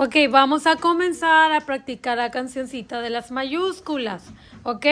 Ok, vamos a comenzar a practicar la cancioncita de las mayúsculas. Ok,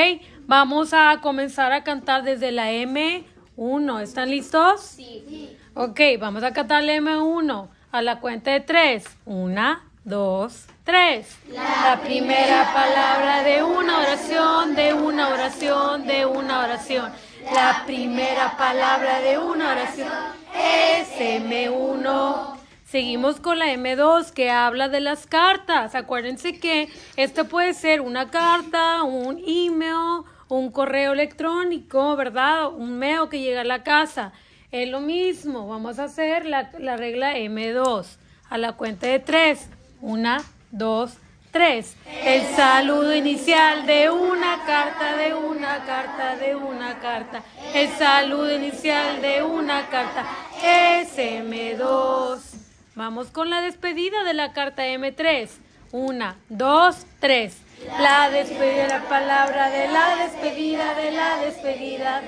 vamos a comenzar a cantar desde la M1. ¿Están listos? Sí. Ok, vamos a cantar la M1 a la cuenta de tres. Una, dos, tres. La primera palabra de una oración, de una oración, de una oración. La primera palabra de una oración es M1. Seguimos con la M2 que habla de las cartas. Acuérdense que esto puede ser una carta, un email, un correo electrónico, ¿verdad? Un mail que llega a la casa. Es lo mismo. Vamos a hacer la, regla M2 a la cuenta de tres. Una, dos, tres. El saludo inicial de una carta, de una carta, de una carta. El saludo inicial de una carta es M2. Vamos con la despedida de la carta M3. Una, dos, tres. La despedida, la palabra de la despedida, de la despedida.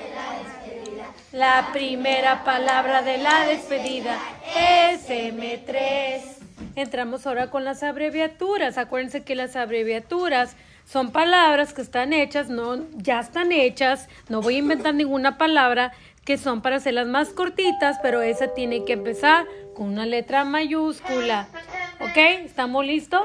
La primera palabra de la despedida es M3. Entramos ahora con las abreviaturas. Acuérdense que las abreviaturas son palabras que están hechas, no, ya están hechas. No voy a inventar ninguna palabra que son para hacerlas más cortitas, pero esa tiene que empezar una letra mayúscula. ¿Ok? ¿Estamos listos?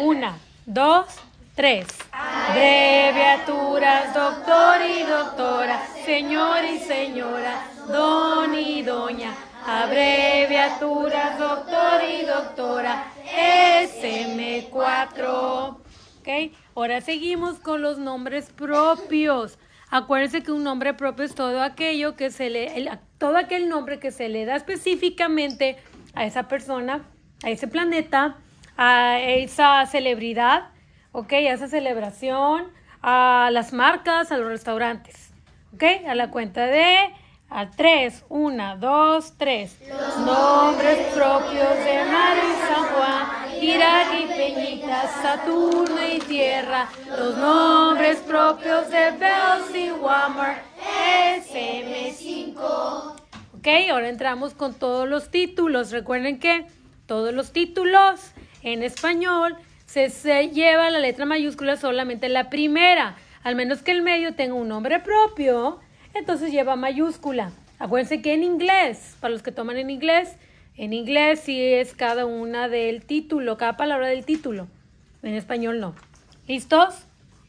Una, dos, tres. Abreviaturas, doctor y doctora, señor y señora, don y doña. Abreviaturas, doctor y doctora, SM4. ¿Ok? Ahora seguimos con los nombres propios. Acuérdense que un nombre propio es todo aquello que se le, todo aquel nombre que se le da específicamente a esa persona, a ese planeta, a esa celebridad, ¿ok? A esa celebración, a las marcas, a los restaurantes, ¿ok? A la cuenta de a tres, una, dos, tres. Los nombres propios de Mario y San Juan, Irak y Peñita, Saturno y Tierra. Los nombres propios de Bells y Walmart, SM5. Ok, ahora entramos con todos los títulos. Recuerden que todos los títulos en español se, se lleva la letra mayúscula solamente la primera. Al menos que el medio tenga un nombre propio entonces lleva mayúscula. Acuérdense que en inglés, para los que toman en inglés, en inglés sí es cada una del título, cada palabra del título. En español no. ¿Listos?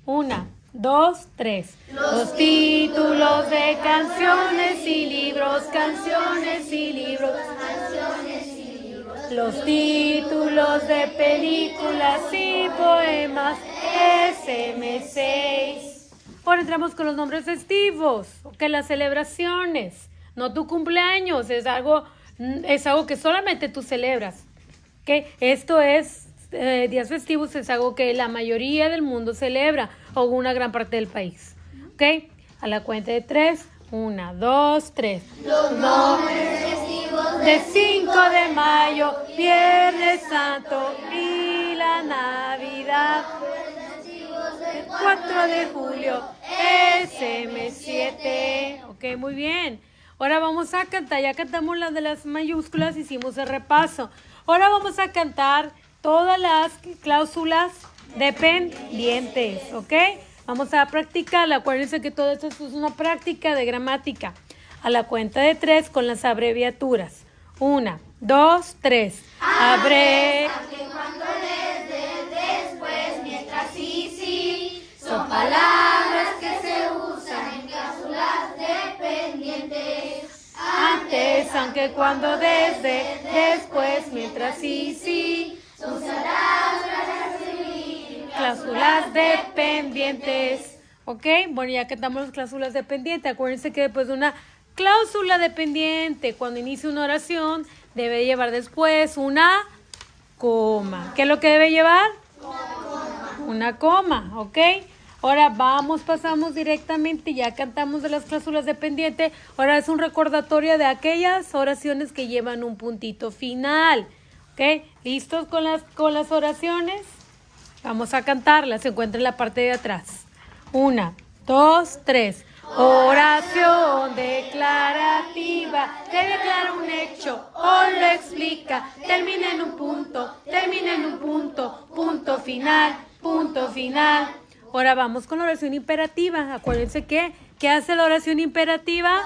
Una, dos, tres. Los títulos de canciones y libros, canciones y libros, canciones y libros. Los títulos de películas y poemas, SM6. Ahora entramos con los nombres festivos, que las celebraciones, no tu cumpleaños, es algo, es algo que solamente tú celebras. que Esto es, eh, días festivos es algo que la mayoría del mundo celebra o una gran parte del país. ¿Ok? A la cuenta de tres, una, dos, tres. Los nombres festivos de 5 de mayo, Viernes Santo y la Navidad. 4 de julio, SM7. Ok, muy bien. Ahora vamos a cantar, ya cantamos las de las mayúsculas, hicimos el repaso. Ahora vamos a cantar todas las cláusulas dependientes, ¿ok? Vamos a practicar, acuérdense que todo esto es una práctica de gramática. A la cuenta de tres con las abreviaturas. Una, dos, tres. Abre. Son palabras que se usan en cláusulas dependientes. Antes, aunque cuando desde, después, mientras y sí. Cláusulas dependientes. ¿Ok? Bueno, ya que estamos las cláusulas dependientes, acuérdense que después de una cláusula dependiente, cuando inicia una oración, debe llevar después una coma. ¿Qué es lo que debe llevar? Una coma, ¿ok? Ahora vamos, pasamos directamente, ya cantamos de las cláusulas dependientes. Ahora es un recordatorio de aquellas oraciones que llevan un puntito final. ¿Listos con las, con las oraciones? Vamos a cantarlas. Se encuentra en la parte de atrás. Una, dos, tres. Oración declarativa, te declara un hecho o lo explica. Termina en un punto, termina en un punto, punto final, punto final. Ahora vamos con la oración imperativa. Acuérdense que, ¿qué hace la oración imperativa?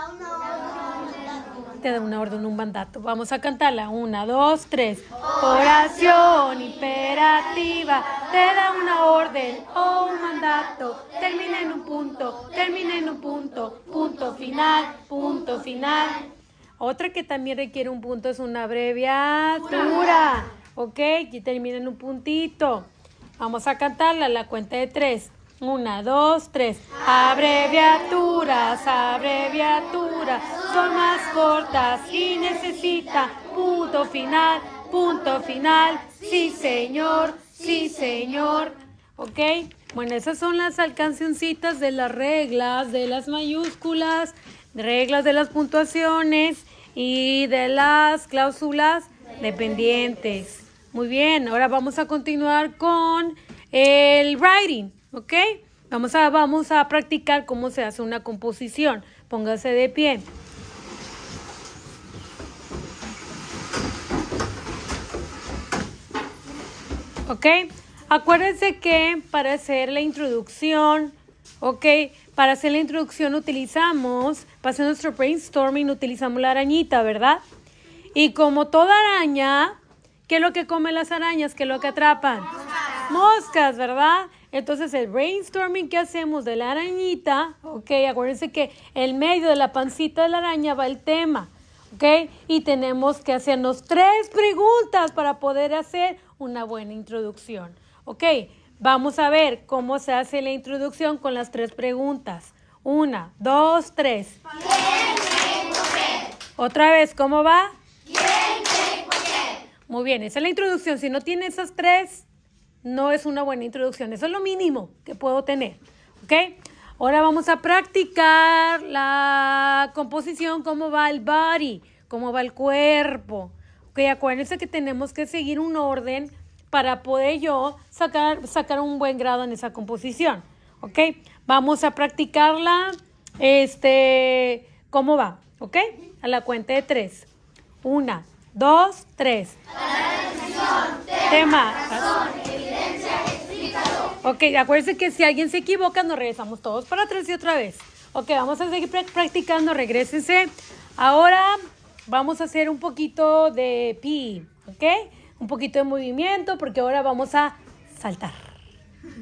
Te da una orden, un mandato. Vamos a cantarla. Una, dos, tres. Oración imperativa. Te da una orden o un mandato. Termina en un punto, termina en un punto. Punto final, punto final. Otra que también requiere un punto es una abreviatura. ¿Ok? Y termina en un puntito. Vamos a cantarla la cuenta de tres. Una, dos, tres. Abreviaturas, abreviaturas, son más cortas y necesita punto final, punto final. Sí, señor, sí, señor. ¿Ok? Bueno, esas son las alcancioncitas de las reglas, de las mayúsculas, reglas de las puntuaciones y de las cláusulas dependientes. Muy bien, ahora vamos a continuar con el writing. ¿Ok? Vamos a, vamos a practicar cómo se hace una composición. Póngase de pie. ¿Ok? Acuérdense que para hacer la introducción, ¿ok? Para hacer la introducción utilizamos, para hacer nuestro brainstorming utilizamos la arañita, ¿verdad? Y como toda araña, ¿qué es lo que comen las arañas? ¿Qué es lo que atrapan? Moscas, ¿verdad? Entonces el brainstorming que hacemos de la arañita, ok, acuérdense que en medio de la pancita de la araña va el tema, ok, y tenemos que hacernos tres preguntas para poder hacer una buena introducción, ok. Vamos a ver cómo se hace la introducción con las tres preguntas. Una, dos, tres. Otra vez, ¿cómo va? Muy bien, esa es la introducción. Si no tiene esas tres, no es una buena introducción. Eso es lo mínimo que puedo tener. ¿Ok? Ahora vamos a practicar la composición, cómo va el body, cómo va el cuerpo. Ok, acuérdense que tenemos que seguir un orden para poder yo sacar, sacar un buen grado en esa composición. ¿Ok? Vamos a practicarla. Este, ¿cómo va? ¿Ok? A la cuenta de tres. Una, dos, tres. Tema. Ok, acuérdense que si alguien se equivoca, nos regresamos todos para atrás y otra vez. Ok, vamos a seguir practicando, regresense. Ahora vamos a hacer un poquito de pi, ¿ok? Un poquito de movimiento porque ahora vamos a saltar.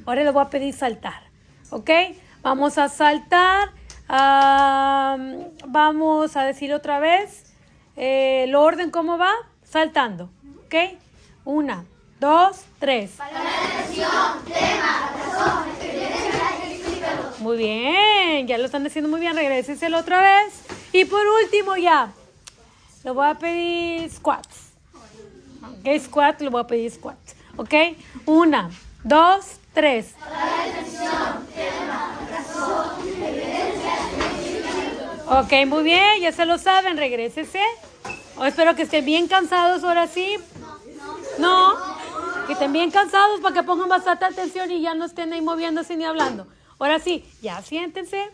Ahora les voy a pedir saltar, ¿ok? Vamos a saltar. vamos a decir otra vez eh, el orden, ¿cómo va? Saltando, ¿ok? Una, dos, tres. Muy bien, ya lo están haciendo muy bien. Regrésenselo otra vez. Y por último ya, le voy a pedir squats. Ok, squat, le voy a pedir squats. Ok, una, dos, tres. Ok, muy bien, ya se lo saben, regrésese. Oh, espero que estén bien cansados ahora sí. No, que estén bien cansados para que pongan bastante atención y ya no estén ahí moviéndose ni hablando. Ahora sí, ya siéntense.